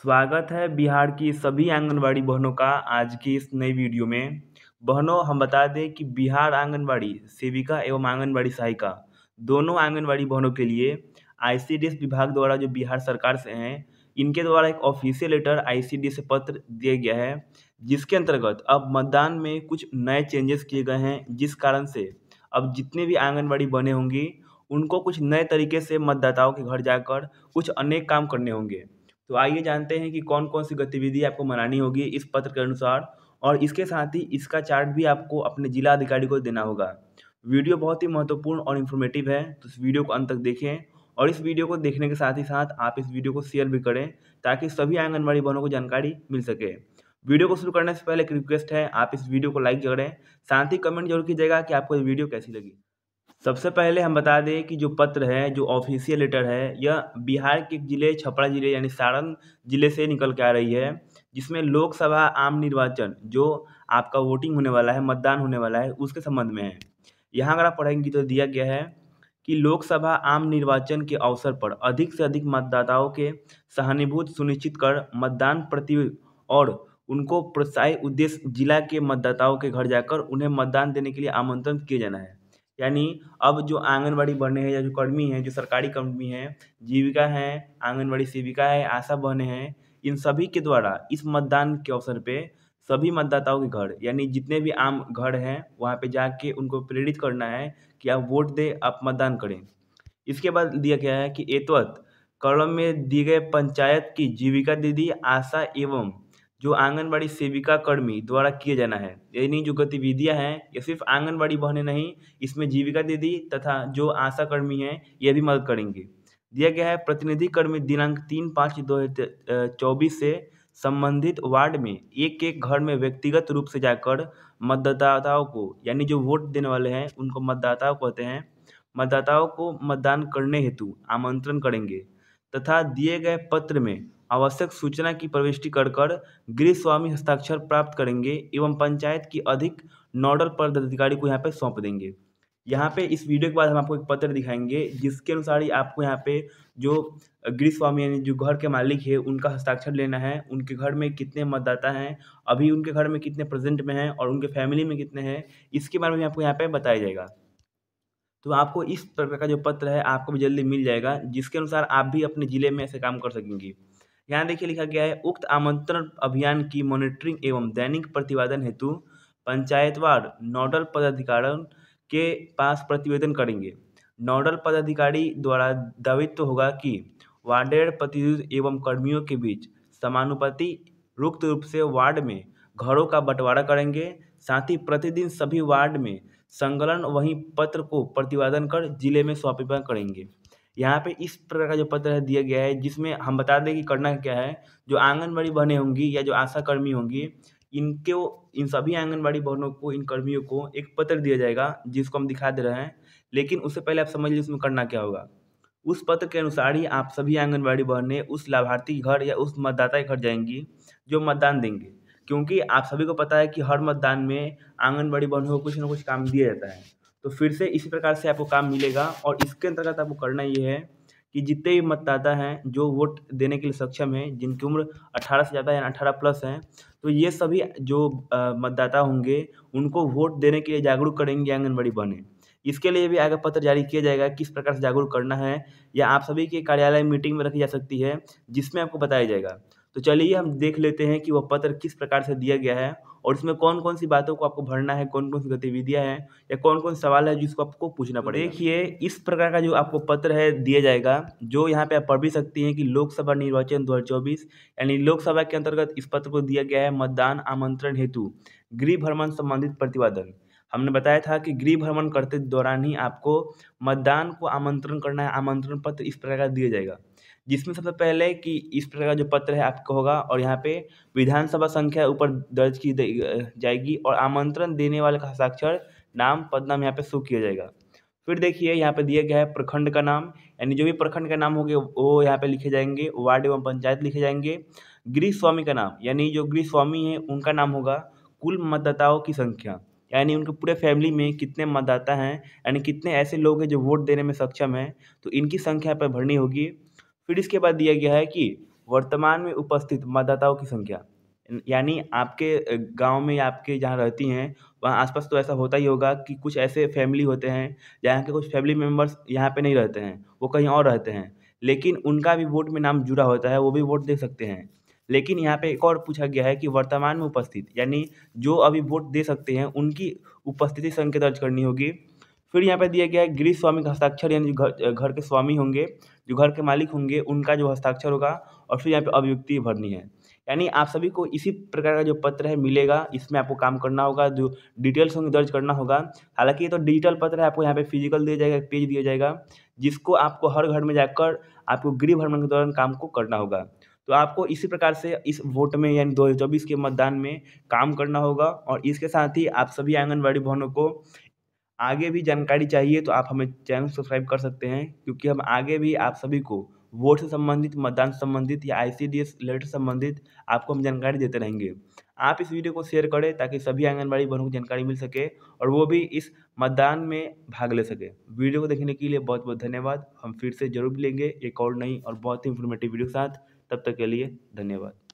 स्वागत है बिहार की सभी आंगनबाड़ी बहनों का आज की इस नई वीडियो में। बहनों, हम बता दें कि बिहार आंगनबाड़ी, सेविका एवं आंगनबाड़ी सहायिका दोनों आंगनबाड़ी बहनों के लिए आईसीडीएस विभाग द्वारा जो बिहार सरकार से हैं, इनके द्वारा एक ऑफिशियल लेटर आईसीडीएस से पत्र दिया गया है, जिसके अंतर्गत अब मतदान में कुछ नए चेंजेस किए गए हैं, जिस कारण से अब जितने भी आंगनबाड़ी बने होंगी, उनको कुछ नए तरीके से मतदाताओं के घर जाकर कुछ अनेक काम करने होंगे। तो आइए जानते हैं कि कौन कौन सी गतिविधि आपको मनानी होगी इस पत्र के अनुसार और इसके साथ ही इसका चार्ट भी आपको अपने जिला अधिकारी को देना होगा। वीडियो बहुत ही महत्वपूर्ण और इन्फॉर्मेटिव है तो इस वीडियो को अंत तक देखें और इस वीडियो को देखने के साथ ही साथ आप इस वीडियो को शेयर भी करें ताकि सभी आंगनबाड़ी बहनों को जानकारी मिल सके। वीडियो को शुरू करने से पहले एक रिक्वेस्ट है, आप इस वीडियो को लाइक करें, साथ ही कमेंट ज़रूर कीजिएगा कि आपको ये वीडियो कैसी लगी। सबसे पहले हम बता दें कि जो पत्र है, जो ऑफिशियल लेटर है, यह बिहार के ज़िले छपरा ज़िले यानी सारण ज़िले से निकल के आ रही है, जिसमें लोकसभा आम निर्वाचन, जो आपका वोटिंग होने वाला है, मतदान होने वाला है, उसके संबंध में है। यहाँ अगर आप पढ़ेंगे तो दिया गया है कि लोकसभा आम निर्वाचन के अवसर पर अधिक से अधिक मतदाताओं के सहानुभूत सुनिश्चित कर मतदान प्रति और उनको प्रोत्साहित उद्देश्य जिला के मतदाताओं के घर जाकर उन्हें मतदान देने के लिए आमंत्रण किए जाना है। यानी अब जो आंगनबाड़ी बहनें हैं या जो कर्मी हैं, जो सरकारी कर्मी हैं, जीविका हैं, आंगनबाड़ी सेविका है, आशा बहनें हैं, इन सभी के द्वारा इस मतदान के अवसर पे सभी मतदाताओं के घर, यानी जितने भी आम घर हैं, वहाँ पे जाके उनको प्रेरित करना है कि आप वोट दें, आप मतदान करें। इसके बाद दिया गया है कि एतवत कलम में दिए गए पंचायत की जीविका दीदी, आशा एवं जो आंगनबाड़ी सेविका कर्मी द्वारा किए जाना है। यानी जो गतिविधियाँ हैं, ये सिर्फ़ आंगनबाड़ी बहनें नहीं, इसमें जीविका दीदी तथा जो आशा कर्मी हैं, ये भी मदद करेंगे। दिया गया है, प्रतिनिधि कर्मी दिनांक तीन पाँच दो चौबीस से संबंधित वार्ड में एक एक घर में व्यक्तिगत रूप से जाकर मतदाताओं को, यानी जो वोट देने वाले हैं, उनको मतदाताओं कहते हैं, मतदाताओं को मतदान करने हेतु आमंत्रण करेंगे। तथा दिए गए पत्र में आवश्यक सूचना की प्रविष्टि कर कर गृह स्वामी हस्ताक्षर प्राप्त करेंगे एवं पंचायत की अधिक नोडल पदाधिकारी को यहाँ पे सौंप देंगे। यहाँ पे इस वीडियो के बाद हम आपको एक पत्र दिखाएँगे जिसके अनुसार ही आपको यहाँ पे जो गृह स्वामी यानी जो घर के मालिक है, उनका हस्ताक्षर लेना है, उनके घर में कितने मतदाता हैं, अभी उनके घर में कितने प्रेजेंट में हैं और उनके फैमिली में कितने हैं, इसके बारे में आपको यहाँ पे बताया जाएगा। तो आपको इस प्रकार का जो पत्र है, आपको भी जल्दी मिल जाएगा, जिसके अनुसार आप भी अपने ज़िले में ऐसे काम कर सकेंगे। यहाँ देखिए लिखा गया है, उक्त आमंत्रण अभियान की मॉनिटरिंग एवं दैनिक प्रतिवादन हेतु पंचायतवार नोडल पदाधिकारियों के पास प्रतिवेदन करेंगे। नोडल पदाधिकारी द्वारा दायित्व होगा कि वार्डेड प्रतिनिधि एवं कर्मियों के बीच समानुपाति रुक्त रूप से वार्ड में घरों का बंटवारा करेंगे, साथ ही प्रतिदिन सभी वार्ड में संकलन वहीं पत्र को प्रतिवादन कर ज़िले में सौंपीकरण करेंगे। यहाँ पे इस प्रकार का जो पत्र है दिया गया है, जिसमें हम बता दें कि करना क्या है, जो आंगनबाड़ी बहनें होंगी या जो आशा कर्मी होंगी, इनके इन सभी आंगनबाड़ी बहनों को, इन कर्मियों को एक पत्र दिया जाएगा, जिसको हम दिखा दे रहे हैं, लेकिन उससे पहले आप समझ लीजिए उसमें करना क्या होगा। उस पत्र के अनुसार ही आप सभी आंगनबाड़ी बहनें उस लाभार्थी के घर या उस मतदाता के घर जाएँगी, जो मतदान देंगे, क्योंकि आप सभी को पता है कि हर मतदान में आंगनबाड़ी बहनों को कुछ ना कुछ काम दिया जाता है। तो फिर से इसी प्रकार से आपको काम मिलेगा और इसके अंतर्गत आपको करना ये है कि जितने भी मतदाता हैं, जो वोट देने के लिए सक्षम हैं, जिनकी उम्र 18 से ज़्यादा या 18 प्लस हैं तो ये सभी जो मतदाता होंगे, उनको वोट देने के लिए जागरूक करेंगे, आंगनबाड़ी बने। इसके लिए भी आगे पत्र जारी किया जाएगा किस प्रकार से जागरूक करना है, या आप सभी के कार्यालय मीटिंग में रखी जा सकती है, जिसमें आपको बताया जाएगा। तो चलिए हम देख लेते हैं कि वह पत्र किस प्रकार से दिया गया है और इसमें कौन कौन सी बातों को आपको भरना है कौन कौन सी गतिविधियाँ हैं या कौन कौन सवाल है जिसको आपको पूछना पड़ेगा। देखिए इस प्रकार का जो आपको पत्र है दिया जाएगा जो यहाँ पे आप पढ़ भी सकती हैं कि लोकसभा निर्वाचन दो हज़ार चौबीस यानी लोकसभा के अंतर्गत इस पत्र को दिया गया है मतदान आमंत्रण हेतु गृह भ्रमण संबंधित प्रतिवादन। हमने बताया था कि गृह भ्रमण करते दौरान ही आपको मतदान को आमंत्रण करना है आमंत्रण पत्र इस प्रकार का दिया जाएगा। जिसमें सबसे पहले कि इस प्रकार का जो पत्र है आपका होगा और यहाँ पे विधानसभा संख्या ऊपर दर्ज की जाएगी और आमंत्रण देने वाले का हस्ताक्षर नाम पद नाम यहाँ पे शो किया जाएगा। फिर देखिए यहाँ पे दिया गया है प्रखंड का नाम, यानी जो भी प्रखंड का नाम होगा वो यहाँ पे लिखे जाएँगे, वार्ड एवं पंचायत लिखे जाएँगे। गृह स्वामी का नाम, यानी जो गृह स्वामी है उनका नाम होगा कुल मतदाताओं की संख्या। यानी उनके पूरे फैमिली में कितने मतदाता हैं, यानी कितने ऐसे लोग हैं जो वोट देने में सक्षम हैं तो इनकी संख्या पर भरनी होगी। फिर इसके बाद दिया गया है कि वर्तमान में उपस्थित मतदाताओं की संख्या, यानी आपके गाँव में आपके जहाँ रहती हैं, वहाँ आस-पास तो ऐसा होता ही होगा कि कुछ ऐसे फैमिली होते हैं, जहाँ के कुछ फैमिली मेंबर्स यहाँ पे नहीं रहते हैं, वो कहीं और रहते हैं। लेकिन उनका भी वोट में नाम जुड़ा होता है, वो भी वोट दे सकते हैं। लेकिन यहाँ पे एक और पूछा गया है कि वर्तमान में उपस्थित, यानी जो अभी वोट दे सकते हैं, उनकी उपस्थिति संख्या दर्ज करनी होगी। फिर यहाँ पे दिया गया है, गृह स्वामी का हस्ताक्षर, यानी घर घर के स्वामी होंगे, जो घर के मालिक होंगे, उनका जो हस्ताक्षर होगा और फिर यहाँ पे अभियुक्ति भरनी है। यानी आप सभी को इसी प्रकार का जो पत्र है मिलेगा, इसमें आपको काम करना होगा, जो डिटेल्स होंगे दर्ज करना होगा। हालाँकि ये तो डिजिटल पत्र है, आपको यहाँ पे फ़िज़िकल दिया जाएगा पेज दिया जाएगा, जिसको आपको हर घर में जाकर आपको गृह भ्रमण के दौरान काम को करना होगा। तो आपको इसी प्रकार से इस वोट में, यानी दो हज़ार चौबीस के मतदान में काम करना होगा और इसके साथ ही आप सभी आंगनबाड़ी भवनों को आगे भी जानकारी चाहिए तो आप हमें चैनल सब्सक्राइब कर सकते हैं, क्योंकि हम आगे भी आप सभी को वोट से संबंधित, मतदान संबंधित या आई सी डी एस संबंधित आपको हम जानकारी देते रहेंगे। आप इस वीडियो को शेयर करें ताकि सभी आंगनबाड़ी बहनों को जानकारी मिल सके और वो भी इस मतदान में भाग ले सके। वीडियो को देखने के लिए बहुत बहुत धन्यवाद। हम फिर से ज़रूर मिलेंगे एक और नई और बहुत ही इन्फॉर्मेटिव वीडियो के साथ। तब तक के लिए धन्यवाद।